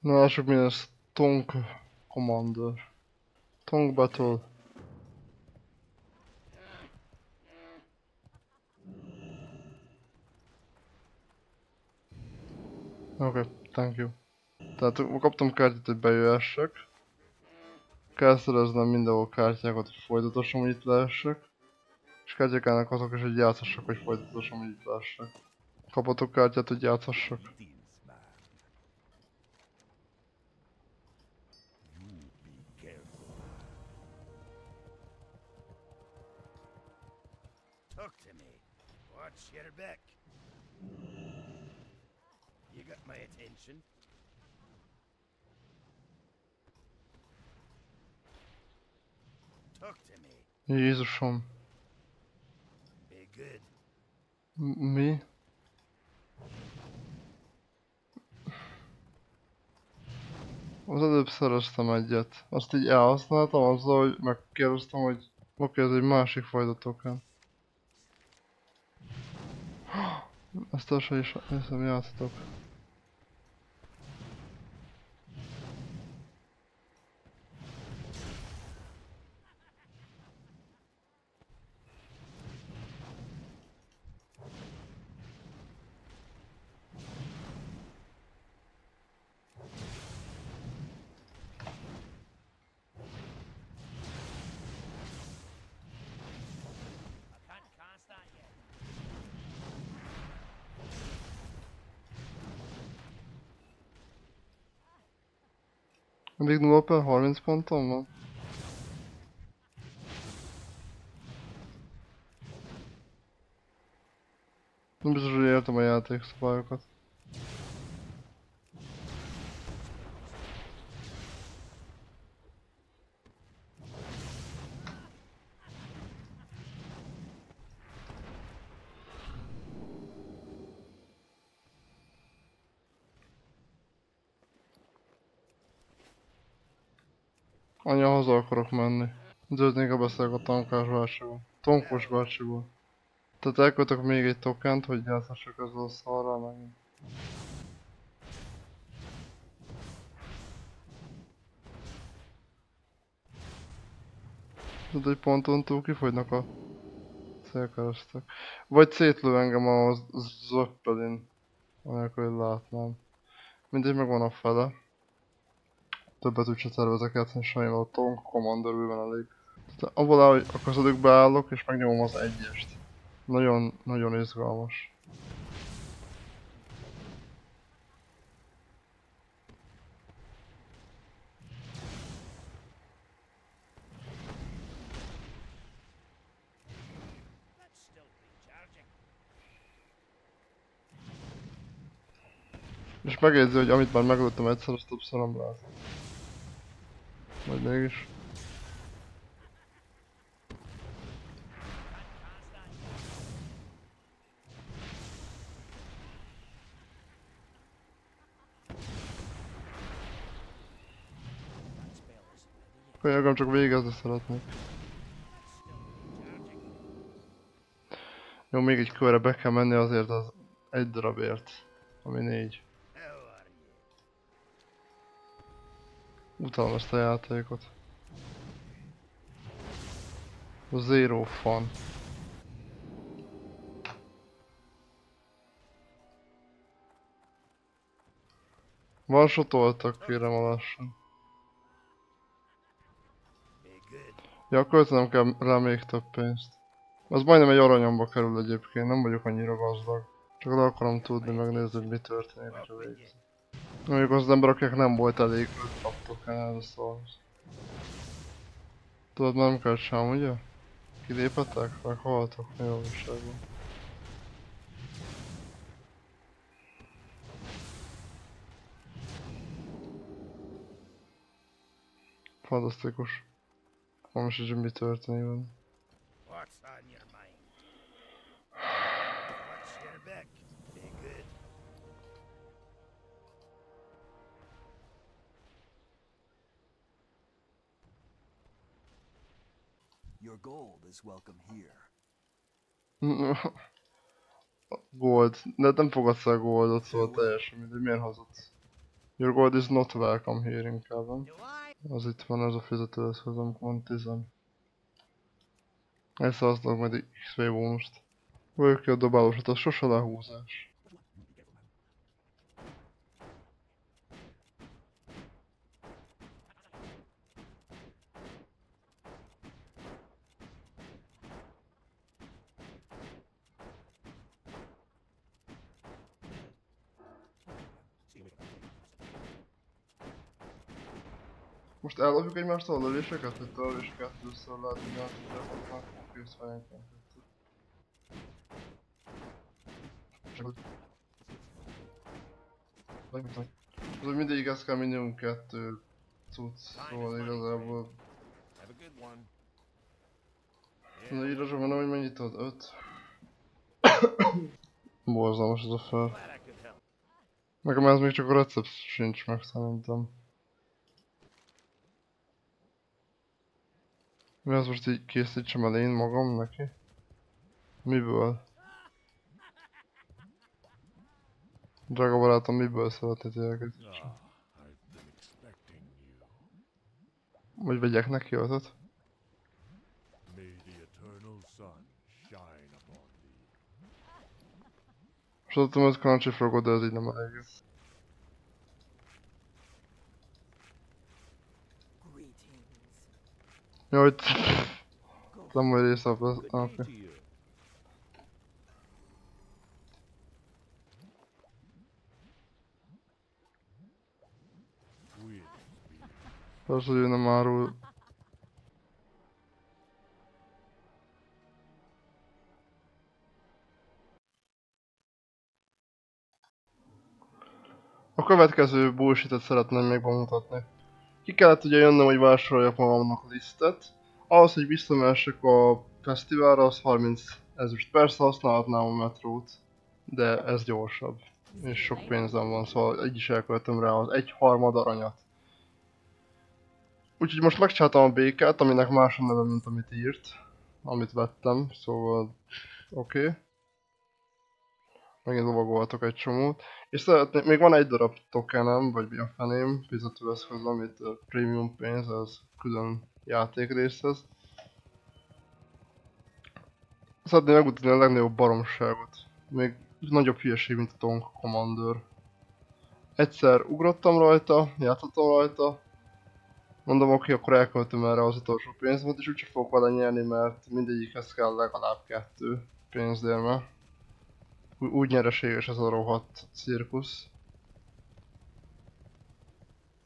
Na lássuk mi lesz. Tonk Commander. Tonk Battle. Oké, okay, thank you. Tehát kaptam kártyát, hogy bejöhessek. Kell szereznem mindenhol kártyákat, hogy folytatosan itt lehessek. És kártyákának azok is, hogy játszhassak, hogy folytatosan itt lehessek. Kapatok kártyát, hogy játszhassak. Talk to me. Watch your back. You got my attention. Talk to me. Jézusom. Be good. M- Mi? Az előbb szereztem egyet. Azt így elhasználtam azzal, hogy megkérdeztem, hogy oké, ez egy másik fajta token. Ezt el sem Még 0 per 30 ponton van? Nem biztos, hogy értem a játékszabályokat. Anya, haza akarok menni. Zöldnék a beszélek a tankás bácsival. Tonkos bácsival. Tehát elköltök még egy tokent, hogy játszhassak ezzel a szarral megint. Tudod, hogy ponton túl kifogynak a célkeresztek. Vagy szétlő engem a Zöppelin, anélkül, hogy látnám. Mindegy, megvan a fele. Többet úgyse tervezek játszani sajnálom, a Tonk Commander bőven elég. Tehát abból áll, hogy a közödükbe állok és megnyomom az egyest. Nagyon, nagyon izgalmas. És megjegyzi, hogy amit már meglőttem egyszer, azt többször nem lehet. Vagy mégis. Könyörgöm, csak végezni szeretnék. Jó, még egy körre be kell menni azért az egy darabért. Ami négy. Utálom ezt a játékot. Zero fun. Varsotoltak, kérem a lassan. Ja, költenem kell rá még több pénzt. Az majdnem egy aranyomba kerül egyébként, nem vagyok annyira gazdag. Csak le akarom tudni, megnézni, hogy mi történik, ha végzem. Mondjuk az ember, akik nem volt elég, ők kaptok el szarhoz. Tudod, már nem kell sem, ugye? Kilépettek? Meghaltak? Mi a újságban? Fantasztikus. Most is, mi történik vele. Your gold is welcome here. Gold. De nem fogadsz el goldot, szóval teljesen mindegy. Miért hazudsz? Your gold is not welcome here inkább. nem? Az itt van ez a fizetőeszköz, van 10. Ezt használok majd XP bónust. Vagyok ki a dobálósat, az sose lehúzás. Most ellopjuk egymást a lövéseket, hogy lövés kettőször lehet, hogy nem tudják, hogy kész fején Az, hogy mindig ez kell minimum kettő cucc, szóval igazából a. Na írásban van, hogy mennyit ad? 5? Borzalmas ez a fel. Nekem ez még csak a recept sincs meg szerintem. Mi az most így készítsem el én magam neki? Miből? Drága barátom, miből szeretnéd you. Vagy vegyek neki thee. És tudom, hogy crunchy frogod, de ez így nem elég. Greetings. Jó, hogy... Nem vagy része az... Good ah, day Oké. to you. Winds be Az, hogy ő nem árul... A következő bullshit szeretném még bemutatni. Ki kellett ugye jönnöm, hogy vásároljak magamnak lisztet. Ahhoz, hogy visszamehessek a fesztiválra, az 30 ezüst. Persze használhatnám a metrót, de ez gyorsabb. És sok pénzem van, szóval így is elköltöm rá az egy harmad aranyat. Úgyhogy most megcsináltam a békát, aminek más a neve, mint amit írt. Amit vettem, szóval oké. Okay. Megint lovagoltak egy csomót. És szeretném, még van egy darab tokenem, vagy mi a feném, fizetőeszköz, amit uh, premium pénz, az külön játékrészhez. Szeretném megmutatni a legnagyobb baromságot. Még nagyobb hülyeség, mint a Tonk Commander. Egyszer ugrottam rajta, játszottam rajta, Mondom, oké, akkor elköltöm erre az utolsó pénzemet, és úgyse fogok vele nyerni, mert mindegyikhez kell legalább kettő pénzdérme. Úgy nyereséges ez a rohadt cirkusz.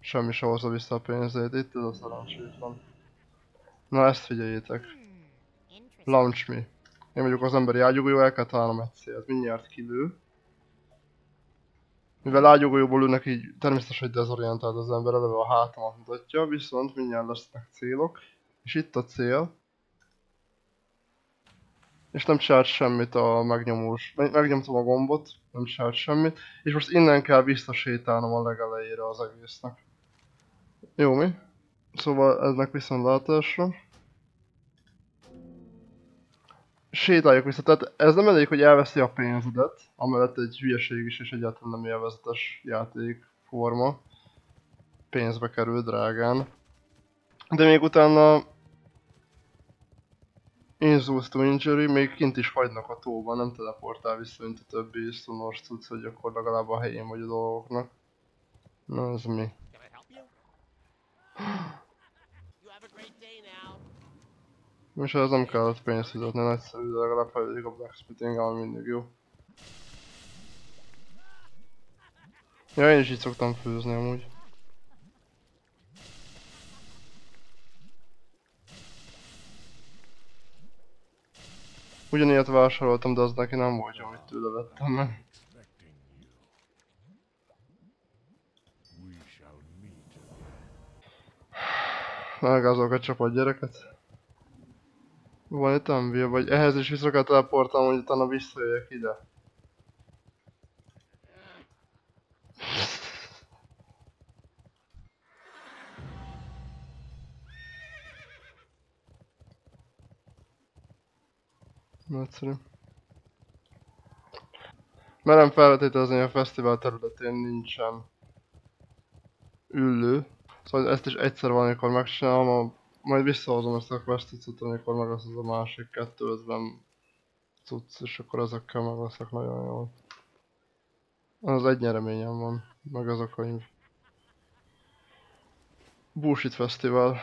Semmi se hozza vissza a pénzét, itt ez a szerencsétlen. Na ezt figyeljétek. Launch me. Én vagyok az emberi ágyugójó, el kell találnom egy célt. Mindjárt kilő. Mivel ágyugójóból ülnek így természetesen, hogy dezorientált az ember, eleve a hátamat mutatja, viszont mindjárt lesznek célok. És itt a cél. És nem csinált semmit a megnyomós. Meg- Megnyomtam a gombot, nem csinált semmit. És most innen kell visszasétálnom a legelejére az egésznek. Jó mi? Szóval eznek viszontlátásra. Sétáljuk vissza, tehát ez nem elég, hogy elveszi a pénzedet, amellett egy hülyeség is és egyáltalán nem élvezetes játékforma. Pénzbe kerül drágán. De még utána Insults to Injury, még kint is hagynak a tóban, nem teleportál vissza, mint a többi szunos cucc, hogy akkor legalább a helyén vagy a dolgoknak. Na ez mi? Most ez nem kellett pénzt fizetni, nagyszerű, de legalább fejlődik a blacksmithing, ami mindig jó. Ja, én is így szoktam főzni amúgy. Ugyanilyet vásároltam, de az neki nem volt, amit tőle vettem meg. Megázolok a csapat gyereket. Van itt envia, vagy ehhez is vissza kell teleportálnom, hogy utána visszajöjjek ide. Nagyszerű. Merem feltételezni, hogy a fesztivál területén nincsen üllő. Szóval ezt is egyszer valamikor megcsinálom, a, majd visszahozom ezt a questit, utána, amikor meg lesz az a másik 250 cucc, és akkor ezekkel meg leszek nagyon jól. Az egy nyereményem van, meg az a. Bullshit Festival.